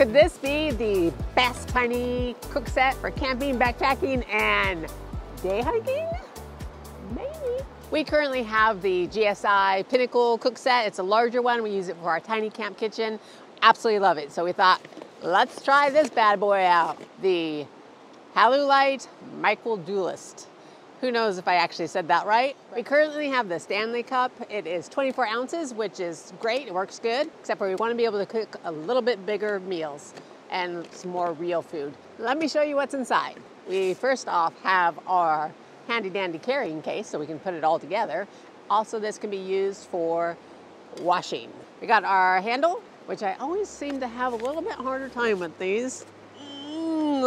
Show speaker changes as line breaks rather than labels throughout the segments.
Could this be the best tiny cook set for camping, backpacking, and day hiking? Maybe. We currently have the GSI Pinnacle cook set. It's a larger one. We use it for our tiny camp kitchen. Absolutely love it. So we thought, let's try this bad boy out. The Halulite Microdualist. Who knows if I actually said that right? We currently have the Stanley Cup. It is 24 ounces, which is great. It works good, except for we want to be able to cook a little bit bigger meals and some more real food. Let me show you what's inside. We first off have our handy dandy carrying case so we can put it all together. Also, this can be used for washing. We got our handle, which I always seem to have a little bit harder time with these.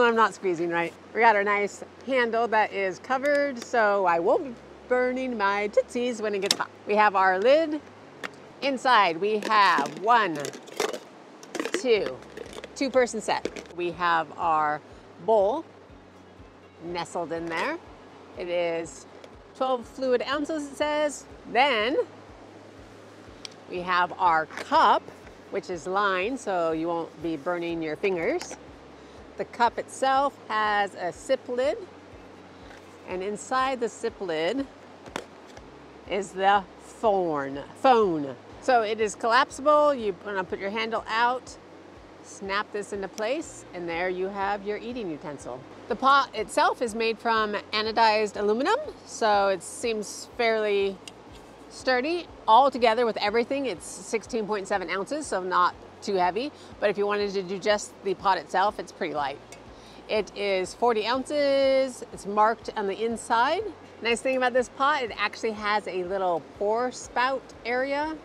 I'm not squeezing right. We got our nice handle that is covered so I won't be burning my tootsies when it gets hot. We have our lid. Inside we have one, two, two person set. We have our bowl nestled in there. It is 12 fluid ounces, it says. Then we have our cup, which is lined so you won't be burning your fingers. The cup itself has a sip lid, and inside the sip lid is the foon. foon. So it is collapsible. You want to put your handle out, snap this into place, and there you have your eating utensil. The pot itself is made from anodized aluminum, so it seems fairly sturdy. All together with everything, it's 16.7 ounces, so not too heavy. But if you wanted to do just the pot itself, it's pretty light. It is 40 ounces, it's marked on the inside. Nice thing about this pot, it actually has a little pour spout area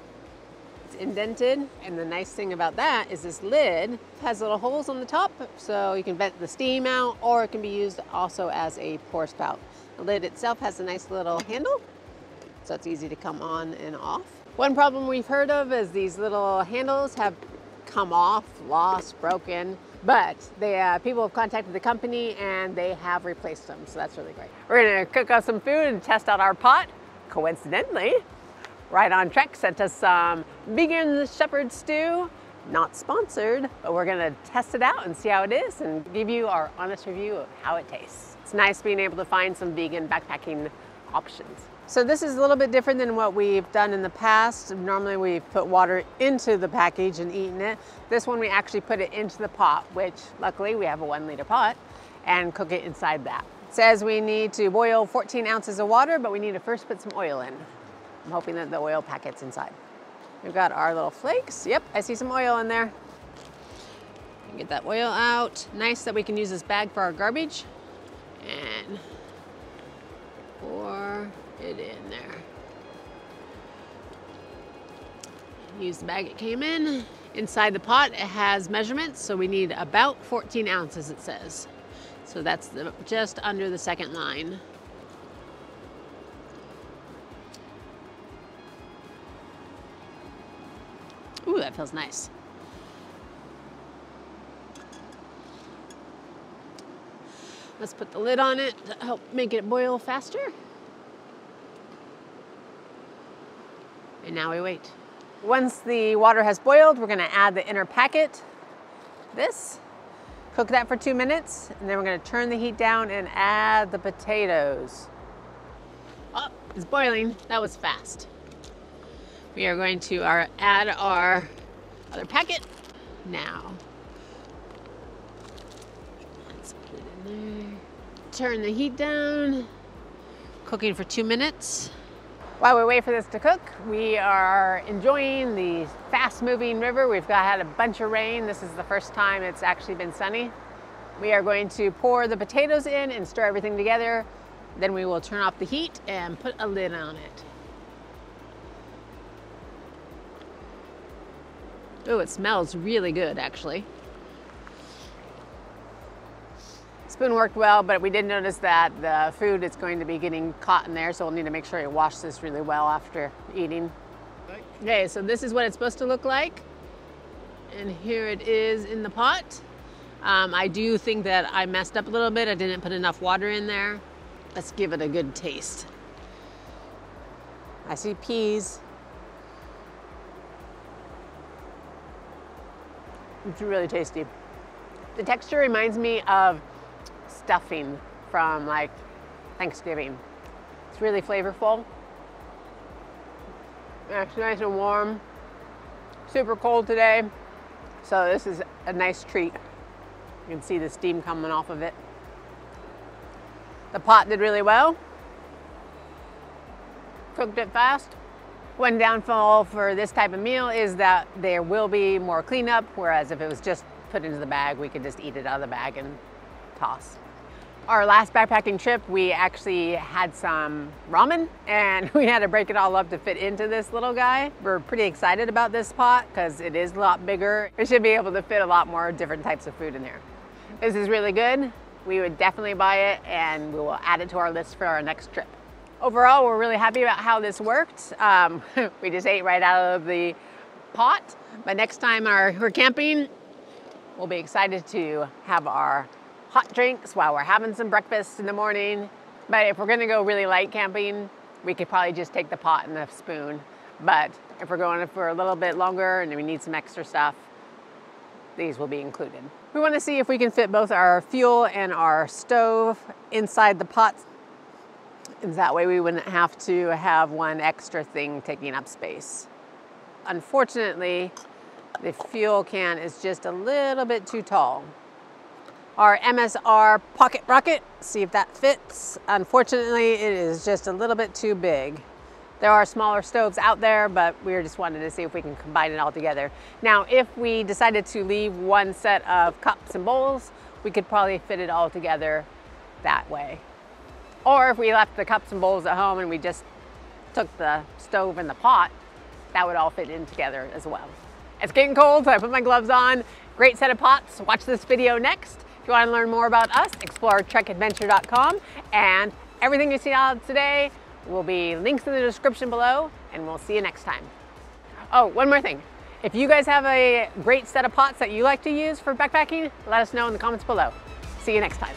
it's indented. And the nice thing about that is this lid has little holes on the top so you can vent the steam out or it can be used also as a pour spout. The lid itself has a nice little handle so it's easy to come on and off. One problem we've heard of is these little handles have come off, lost, broken, but the uh, people have contacted the company and they have replaced them, so that's really great. We're gonna cook up some food and test out our pot. Coincidentally, RightOnTrek sent us some vegan shepherd stew. Not sponsored, but we're gonna test it out and see how it is and give you our honest review of how it tastes. It's nice being able to find some vegan backpacking options. So this is a little bit different than what we've done in the past. Normally we've put water into the package and eaten it. This one we actually put it into the pot, which luckily we have a one liter pot, and cook it inside that. It says we need to boil 14 ounces of water, but we need to first put some oil in. I'm hoping that the oil packet's inside. We've got our little flakes. Yep, I see some oil in there. Get that oil out. Nice that we can use this bag for our garbage. And it in there. Use the bag it came in. Inside the pot, it has measurements, so we need about 14 ounces, it says. So that's the, just under the second line. Ooh, that feels nice. Let's put the lid on it to help make it boil faster. And now we wait. Once the water has boiled, we're gonna add the inner packet, this, cook that for two minutes, and then we're gonna turn the heat down and add the potatoes. Oh, it's boiling, that was fast. We are going to our, add our other packet now. Let's put it in there. Turn the heat down. Cooking for two minutes. While we wait for this to cook, we are enjoying the fast moving river. We've got, had a bunch of rain. This is the first time it's actually been sunny. We are going to pour the potatoes in and stir everything together. Then we will turn off the heat and put a lid on it. Oh, it smells really good actually. Spoon worked well, but we did notice that the food is going to be getting caught in there, so we'll need to make sure you wash this really well after eating. Okay, so this is what it's supposed to look like. And here it is in the pot. Um, I do think that I messed up a little bit. I didn't put enough water in there. Let's give it a good taste. I see peas. It's really tasty. The texture reminds me of stuffing from like Thanksgiving. It's really flavorful. it's nice and warm. Super cold today. So this is a nice treat. You can see the steam coming off of it. The pot did really well. Cooked it fast. One downfall for this type of meal is that there will be more cleanup, whereas if it was just put into the bag, we could just eat it out of the bag and toss. Our last backpacking trip, we actually had some ramen and we had to break it all up to fit into this little guy. We're pretty excited about this pot because it is a lot bigger. It should be able to fit a lot more different types of food in there. This is really good. We would definitely buy it and we will add it to our list for our next trip. Overall, we're really happy about how this worked. Um, we just ate right out of the pot, but next time our, we're camping, we'll be excited to have our hot drinks while we're having some breakfast in the morning. But if we're gonna go really light camping, we could probably just take the pot and the spoon. But if we're going for a little bit longer and we need some extra stuff, these will be included. We wanna see if we can fit both our fuel and our stove inside the pots that way we wouldn't have to have one extra thing taking up space. Unfortunately, the fuel can is just a little bit too tall. Our MSR pocket rocket, see if that fits. Unfortunately, it is just a little bit too big. There are smaller stoves out there, but we are just wanted to see if we can combine it all together. Now, if we decided to leave one set of cups and bowls, we could probably fit it all together that way. Or if we left the cups and bowls at home and we just took the stove and the pot, that would all fit in together as well. It's getting cold, so I put my gloves on. Great set of pots. Watch this video next. You want to learn more about us, explore trekadventure.com. And everything you see out today will be links in the description below, and we'll see you next time. Oh, one more thing. If you guys have a great set of pots that you like to use for backpacking, let us know in the comments below. See you next time.